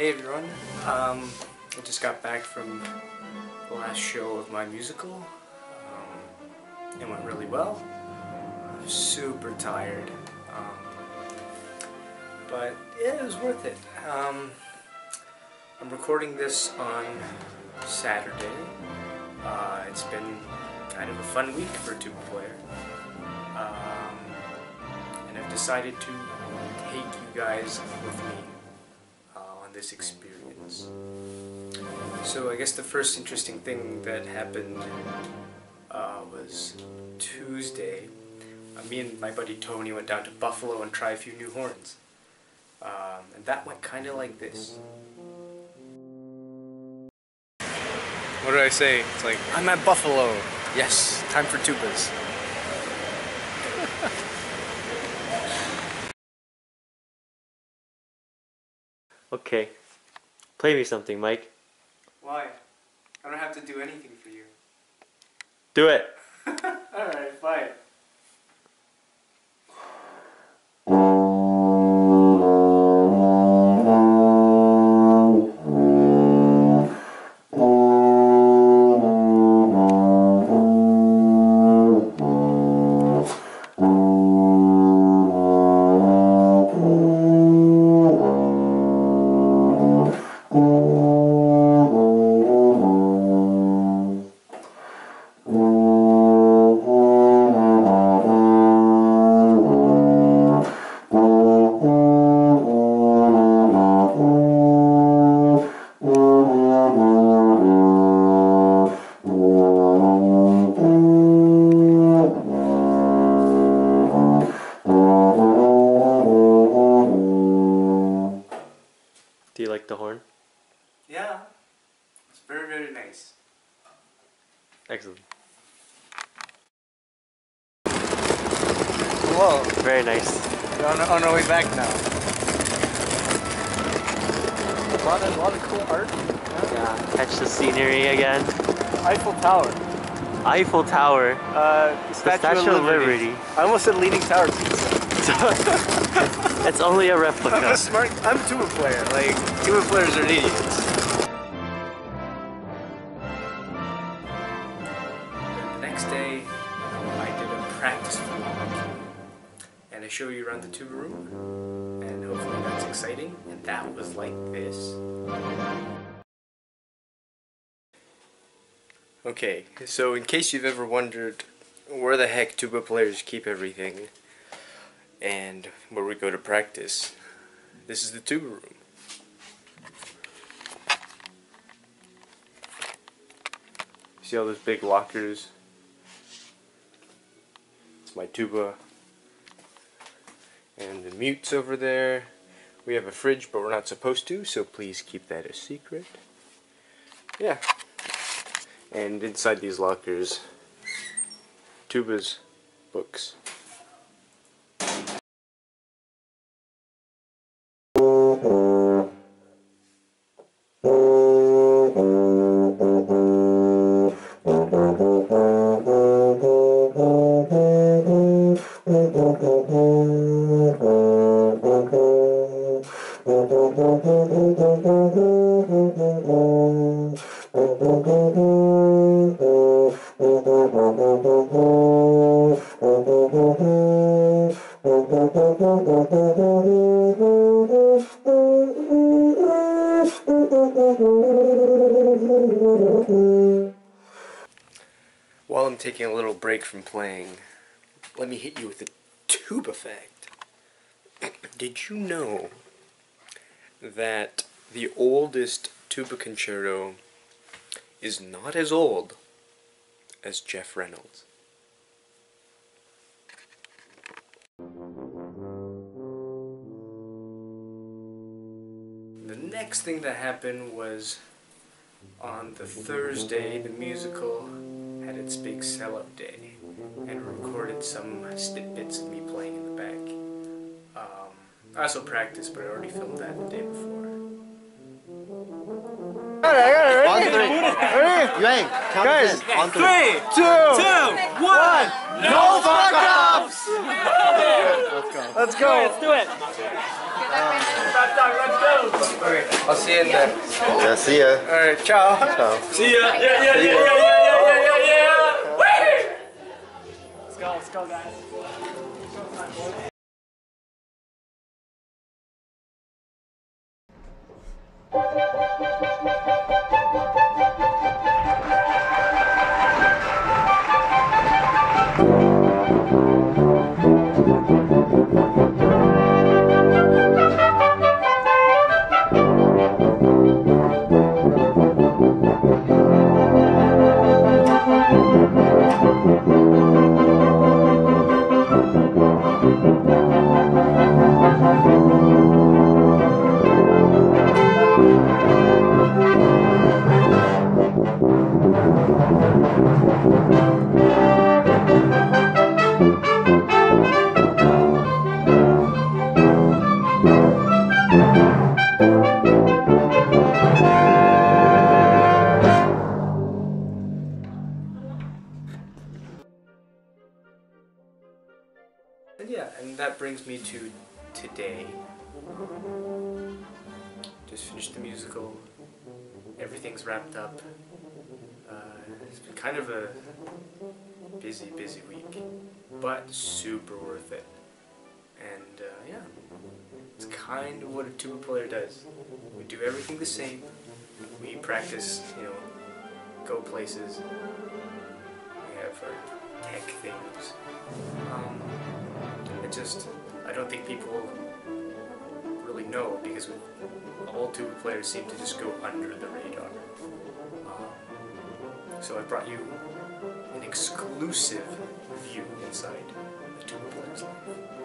Hey everyone, um, I just got back from the last show of my musical. Um, it went really well. I'm super tired, um, but yeah, it was worth it. Um, I'm recording this on Saturday. Uh, it's been kind of a fun week for a tuba player. Um, and I've decided to take you guys with me this experience. So I guess the first interesting thing that happened uh, was Tuesday. Uh, me and my buddy Tony went down to Buffalo and try a few new horns. Um, and that went kind of like this. What did I say? It's like, I'm at Buffalo. Yes, time for tubas. Okay. Play me something, Mike. Why? I don't have to do anything for you. Do it. Do you like the horn? Yeah. It's very, very nice. Excellent. Whoa. Very nice. We're on, on our way back now. A lot of, a lot of cool art. Yeah. Catch the scenery again. Eiffel Tower. Eiffel Tower. Uh, the The Statue, Statue of Liberty. I almost said Leaning Tower Pizza. It's only a I'm replica. a smart. I'm a tuba player. Like tuba players are idiots. Show you around the tuba room, and hopefully that's exciting. And that was like this. Okay, so in case you've ever wondered where the heck tuba players keep everything and where we go to practice, this is the tuba room. See all those big lockers? It's my tuba. And the mutes over there. We have a fridge, but we're not supposed to, so please keep that a secret. Yeah. And inside these lockers, tubas, books. While I'm taking a little break from playing, let me hit you with a tube effect. Did you know that the oldest tuba concerto is not as old as Jeff Reynolds? The next thing that happened was on the Thursday, the musical had its big sellout day and recorded some snippets of me playing in the back. Um, I also practiced, but I already filmed that the day before. On three. Ready? count Guys, us in. On three. Three, two, one. No fuck ups! Let's go. Let's go. Let's do it. Okay, I'll see you in there. Yeah, see ya. Alright, ciao. Ciao. See ya. Yeah, yeah, yeah, yeah, yeah, yeah, yeah, yeah, yeah. Whee! Let's go, let's go, guys. And yeah, and that brings me to today. Just finished the musical. Everything's wrapped up. Uh, it's been kind of a busy, busy week, but super worth it. And uh, yeah, it's kind of what a tuba player does. We do everything the same. We practice, you know, go places. We have our tech things. Just, I don't think people really know because all tuba players seem to just go under the radar. Um, so I brought you an exclusive view inside a tuba player's life.